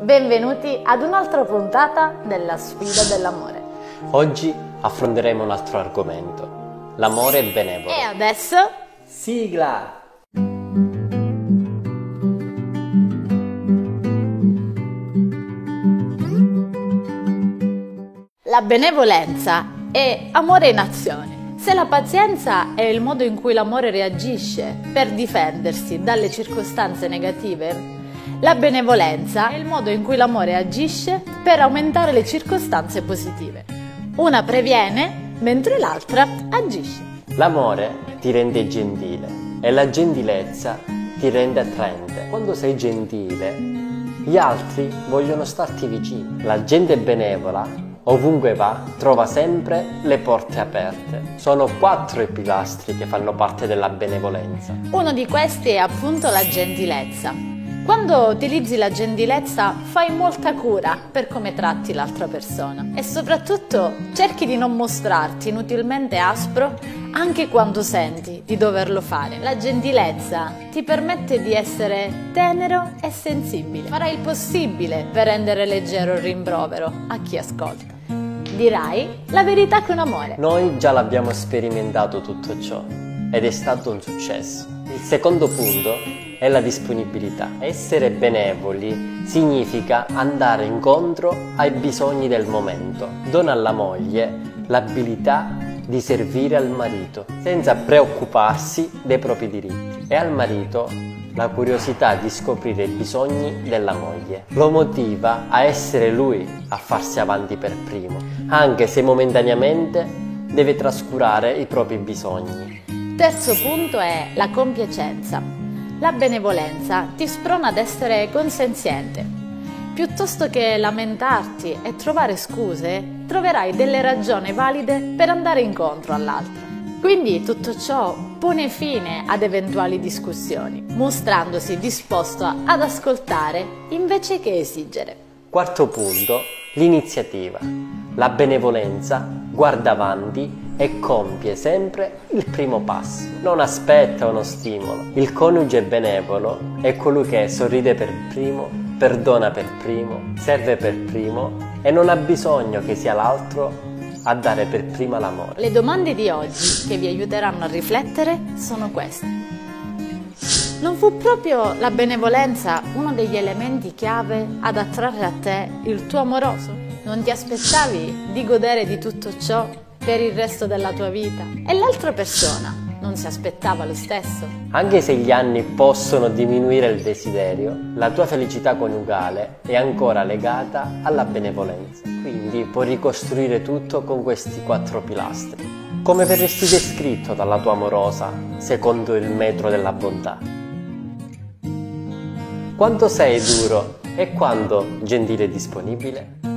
Benvenuti ad un'altra puntata della sfida dell'amore. Oggi affronteremo un altro argomento, l'amore benevolo. E adesso Sigla! la benevolenza è amore in azione. Se la pazienza è il modo in cui l'amore reagisce per difendersi dalle circostanze negative, la benevolenza è il modo in cui l'amore agisce per aumentare le circostanze positive. Una previene mentre l'altra agisce. L'amore ti rende gentile e la gentilezza ti rende attraente. Quando sei gentile, gli altri vogliono starti vicino. La gente benevola Ovunque va, trova sempre le porte aperte. Sono quattro i pilastri che fanno parte della benevolenza. Uno di questi è appunto la gentilezza. Quando utilizzi la gentilezza fai molta cura per come tratti l'altra persona e soprattutto cerchi di non mostrarti inutilmente aspro anche quando senti di doverlo fare. La gentilezza ti permette di essere tenero e sensibile. Farai il possibile per rendere leggero il rimprovero a chi ascolta. Dirai la verità con amore. Noi già l'abbiamo sperimentato tutto ciò ed è stato un successo. Il secondo punto è la disponibilità. Essere benevoli significa andare incontro ai bisogni del momento. Dona alla moglie l'abilità di servire al marito senza preoccuparsi dei propri diritti e al marito la curiosità di scoprire i bisogni della moglie. Lo motiva a essere lui a farsi avanti per primo, anche se momentaneamente deve trascurare i propri bisogni. Terzo punto è la compiacenza. La benevolenza ti sprona ad essere consenziente. Piuttosto che lamentarti e trovare scuse, troverai delle ragioni valide per andare incontro all'altro. Quindi tutto ciò pone fine ad eventuali discussioni, mostrandosi disposto ad ascoltare invece che esigere. Quarto punto, l'iniziativa. La benevolenza guarda avanti e compie sempre il primo passo. Non aspetta uno stimolo. Il coniuge benevolo è colui che sorride per primo, perdona per primo, serve per primo e non ha bisogno che sia l'altro a dare per prima l'amore. Le domande di oggi che vi aiuteranno a riflettere sono queste. Non fu proprio la benevolenza uno degli elementi chiave ad attrarre a te il tuo amoroso? Non ti aspettavi di godere di tutto ciò per il resto della tua vita? E l'altra persona non si aspettava lo stesso? Anche se gli anni possono diminuire il desiderio, la tua felicità coniugale è ancora legata alla benevolenza. Quindi puoi ricostruire tutto con questi quattro pilastri. Come verresti descritto dalla tua amorosa secondo il metro della bontà? Quanto sei duro e quando gentile e disponibile?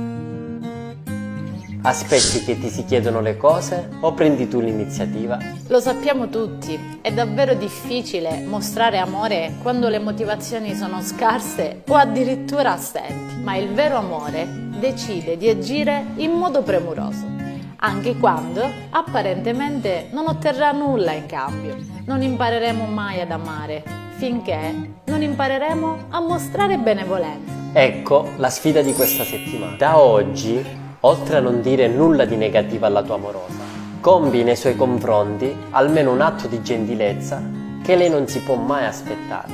Aspetti che ti si chiedano le cose o prendi tu l'iniziativa? Lo sappiamo tutti, è davvero difficile mostrare amore quando le motivazioni sono scarse o addirittura assenti, ma il vero amore decide di agire in modo premuroso, anche quando apparentemente non otterrà nulla in cambio. Non impareremo mai ad amare finché non impareremo a mostrare benevolenza. Ecco la sfida di questa settimana. Da oggi oltre a non dire nulla di negativo alla tua amorosa, compi nei suoi confronti almeno un atto di gentilezza che lei non si può mai aspettare.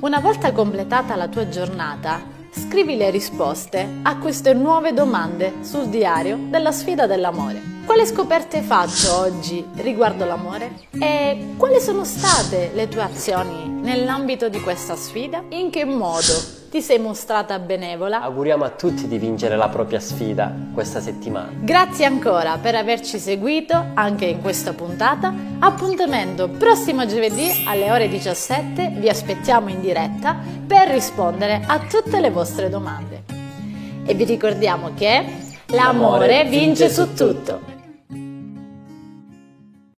Una volta completata la tua giornata, scrivi le risposte a queste nuove domande sul diario della sfida dell'amore. Quale scoperte hai fatto oggi riguardo l'amore? E quali sono state le tue azioni nell'ambito di questa sfida? In che modo ti sei mostrata benevola. Auguriamo a tutti di vincere la propria sfida questa settimana. Grazie ancora per averci seguito anche in questa puntata. Appuntamento prossimo giovedì alle ore 17. Vi aspettiamo in diretta per rispondere a tutte le vostre domande. E vi ricordiamo che l'amore vince su tutto.